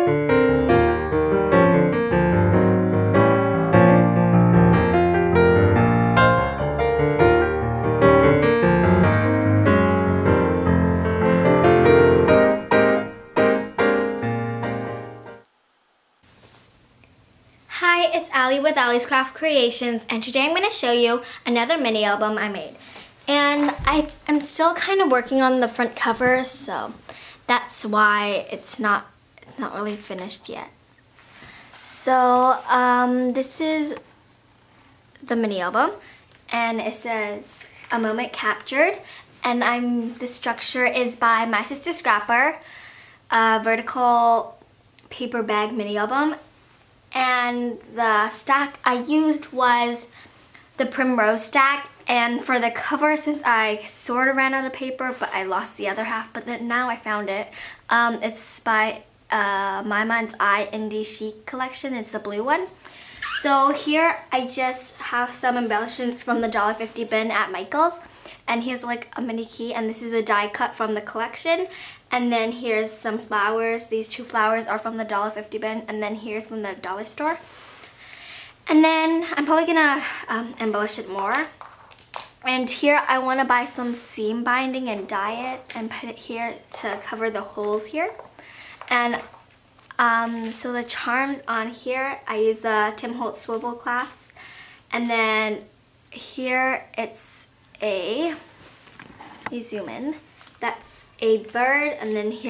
Hi, it's Alli with Alli's Craft Creations and today I'm going to show you another mini album I made. And I am still kind of working on the front cover so that's why it's not not really finished yet. So um, this is the mini album and it says a moment captured and I'm the structure is by my sister Scrapper a vertical paper bag mini album and the stack I used was the Primrose stack and for the cover since I sort of ran out of paper but I lost the other half but then now I found it um, it's by uh, My Mind's Eye Indie Chic collection. It's the blue one. So here I just have some embellishments from the $1.50 bin at Michael's. And here's like a mini key and this is a die cut from the collection. And then here's some flowers. These two flowers are from the $1.50 bin and then here's from the dollar store. And then I'm probably gonna um, embellish it more. And here I want to buy some seam binding and dye it and put it here to cover the holes here and um, so the charms on here I use the Tim Holtz swivel clasps. And then here it's a, you zoom in, that's a bird and then here